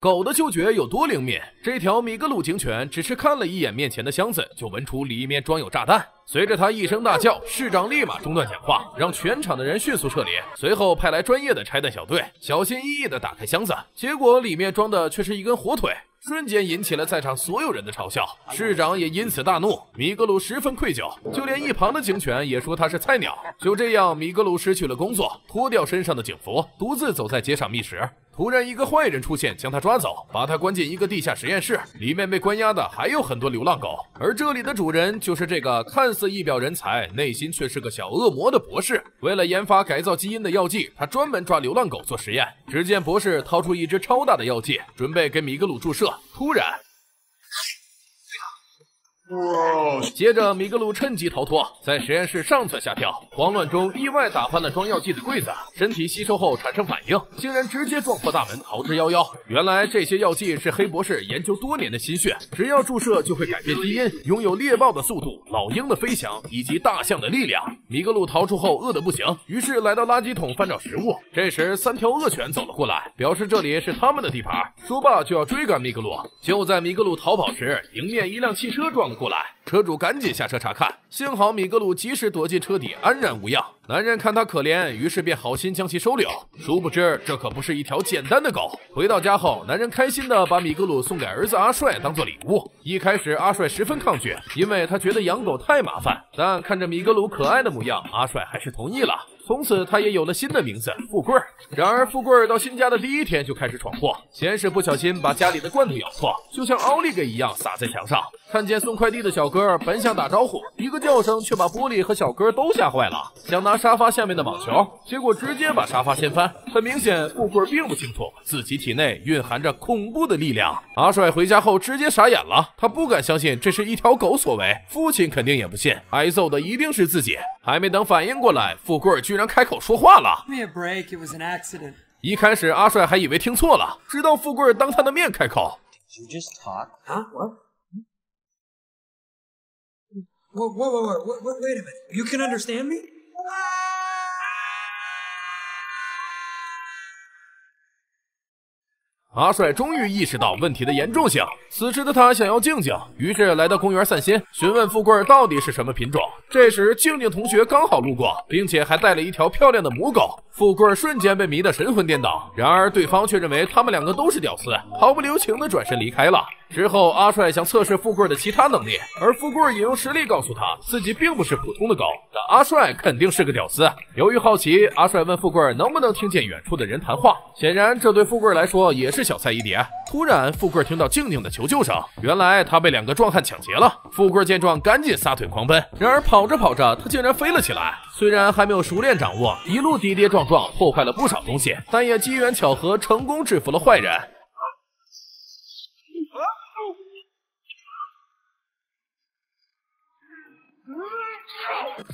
狗的嗅觉有多灵敏？这条米格鲁警犬只是看了一眼面前的箱子，就闻出里面装有炸弹。随着他一声大叫，市长立马中断讲话，让全场的人迅速撤离。随后派来专业的拆弹小队，小心翼翼地打开箱子，结果里面装的却是一根火腿。瞬间引起了在场所有人的嘲笑，市长也因此大怒。米格鲁十分愧疚，就连一旁的警犬也说他是菜鸟。就这样，米格鲁失去了工作，脱掉身上的警服，独自走在街上觅食。突然，一个坏人出现，将他抓走，把他关进一个地下实验室，里面被关押的还有很多流浪狗。而这里的主人就是这个看似一表人才，内心却是个小恶魔的博士。为了研发改造基因的药剂，他专门抓流浪狗做实验。只见博士掏出一只超大的药剂，准备给米格鲁注射。突然，哇接着，米格鲁趁机逃脱，在实验室上蹿下跳，慌乱中意外打翻了装药剂的柜子，身体吸收后产生反应，竟然直接撞破大门逃之夭夭。原来这些药剂是黑博士研究多年的心血，只要注射就会改变基因，拥有猎豹的速度、老鹰的飞翔以及大象的力量。米格鲁逃出后饿得不行，于是来到垃圾桶翻找食物。这时，三条恶犬走了过来，表示这里是他们的地盘，说罢就要追赶米格鲁。就在米格鲁逃跑时，迎面一辆汽车撞了。过来，车主赶紧下车查看，幸好米格鲁及时躲进车底，安然无恙。男人看他可怜，于是便好心将其收留。殊不知，这可不是一条简单的狗。回到家后，男人开心的把米格鲁送给儿子阿帅当做礼物。一开始，阿帅十分抗拒，因为他觉得养狗太麻烦。但看着米格鲁可爱的模样，阿帅还是同意了。从此，他也有了新的名字富贵儿。然而，富贵儿到新家的第一天就开始闯祸，先是不小心把家里的罐头咬破，就像奥利给一样撒在墙上。看见送快递的小哥本想打招呼，一个叫声却把玻璃和小哥都吓坏了。想拿沙发下面的网球，结果直接把沙发掀翻。很明显，富贵儿并不清楚自己体内蕴含着恐怖的力量。阿帅回家后直接傻眼了，他不敢相信这是一条狗所为，父亲肯定也不信，挨揍的一定是自己。还没等反应过来，富贵儿居然开口说话了。一开始阿帅还以为听错了，直到富贵儿当他的面开口。What what what what wait a bit you can understand me 阿帅终于意识到问题的严重性，此时的他想要静静，于是来到公园散心，询问富贵到底是什么品种。这时静静同学刚好路过，并且还带了一条漂亮的母狗。富贵瞬间被迷得神魂颠倒，然而对方却认为他们两个都是屌丝，毫不留情的转身离开了。之后，阿帅想测试富贵的其他能力，而富贵也用实力告诉他自己并不是普通的狗，但阿帅肯定是个屌丝。由于好奇，阿帅问富贵能不能听见远处的人谈话。显然，这对富贵来说也是小菜一碟。突然，富贵听到静静的求救声，原来他被两个壮汉抢劫了。富贵见状，赶紧撒腿狂奔，然而跑着跑着，他竟然飞了起来。虽然还没有熟练掌握，一路跌跌撞撞，破坏了不少东西，但也机缘巧合，成功制服了坏人。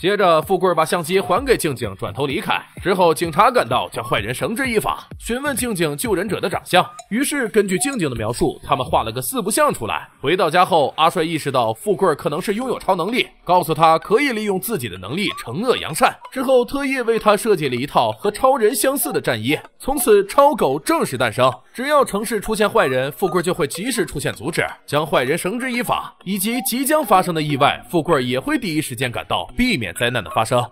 接着，富贵把相机还给静静，转头离开。之后，警察赶到，将坏人绳之以法，询问静静救人者的长相。于是，根据静静的描述，他们画了个四不像出来。回到家后，阿帅意识到富贵可能是拥有超能力，告诉他可以利用自己的能力惩恶扬善。之后，特意为他设计了一套和超人相似的战衣。从此，超狗正式诞生。只要城市出现坏人，富贵就会及时出现阻止，将坏人绳之以法。以及即将发生的意外，富贵也会第一时间赶到，避免灾难的发生。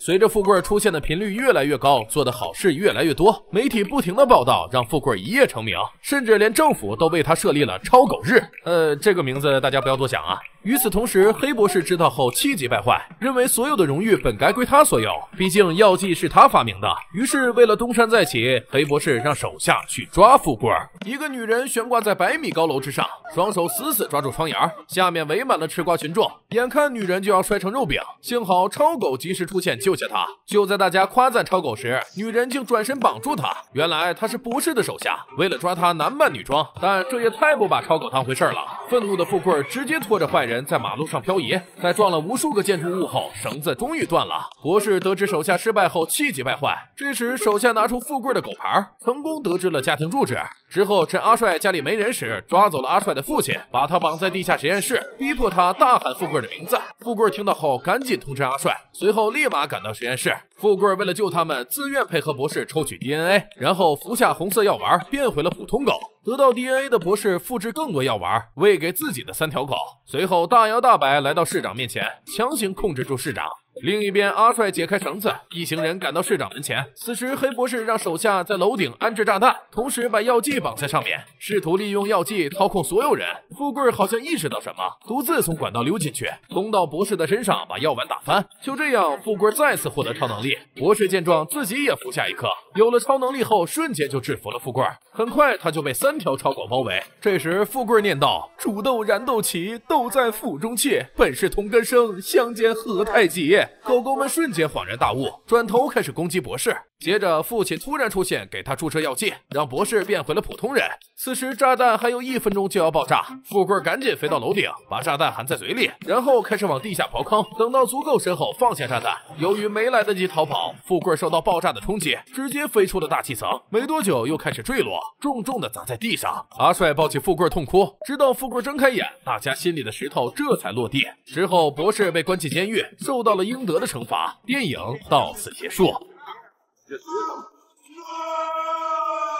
随着富贵出现的频率越来越高，做的好事越来越多，媒体不停的报道，让富贵一夜成名，甚至连政府都为他设立了超狗日。呃，这个名字大家不要多想啊。与此同时，黑博士知道后气急败坏，认为所有的荣誉本该归他所有，毕竟药剂是他发明的。于是，为了东山再起，黑博士让手下去抓富贵儿。一个女人悬挂在百米高楼之上，双手死死抓住窗沿，下面围满了吃瓜群众，眼看女人就要摔成肉饼，幸好超狗及时出现救下她。就在大家夸赞超狗时，女人竟转身绑住他。原来他是博士的手下，为了抓他男扮女装，但这也太不把超狗当回事了。愤怒的富贵儿直接拖着坏人。人在马路上漂移，在撞了无数个建筑物后，绳子终于断了。博士得知手下失败后，气急败坏。这时，手下拿出富贵的狗牌，成功得知了家庭住址。之后趁阿帅家里没人时，抓走了阿帅的父亲，把他绑在地下实验室，逼迫他大喊富贵的名字。富贵听到后，赶紧通知阿帅，随后立马赶到实验室。富贵为了救他们，自愿配合博士抽取 DNA，然后服下红色药丸，变回了普通狗。得到 DNA 的博士复制更多药丸，喂给自己的三条狗。随后大摇大摆来到市长面前，强行控制住市长。另一边，阿帅解开绳子，一行人赶到市长门前。此时，黑博士让手下在楼顶安置炸弹，同时把药剂绑在上面，试图利用药剂操控所有人。富贵好像意识到什么，独自从管道溜进去，冲到博士的身上，把药丸打翻。就这样，富贵再次获得超能力。博士见状，自己也服下一颗，有了超能力后，瞬间就制服了富贵。很快，他就被三条超狗包围。这时，富贵念道：“煮豆燃豆萁，豆在釜中泣。本是同根生，相煎何太急。”狗狗们瞬间恍然大悟，转头开始攻击博士。接着，父亲突然出现，给他注射药剂，让博士变回了普通人。此时，炸弹还有一分钟就要爆炸，富贵赶紧飞到楼顶，把炸弹含在嘴里，然后开始往地下刨坑。等到足够深后，放下炸弹。由于没来得及逃跑，富贵受到爆炸的冲击，直接飞出了大气层。没多久，又开始坠落，重重的砸在地上。阿帅抱起富贵痛哭，直到富贵睁开眼，大家心里的石头这才落地。之后，博士被关进监狱，受到了应得的惩罚。电影到此结束。Just do it. Oh,